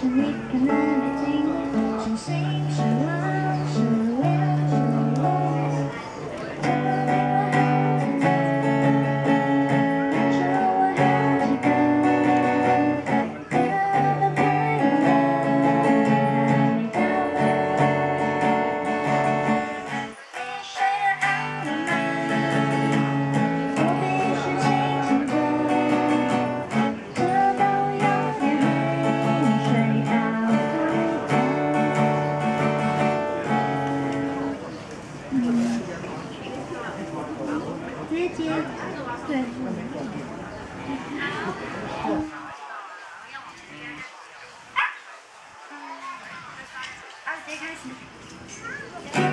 是你看得太清，清醒。接，对。二节开始。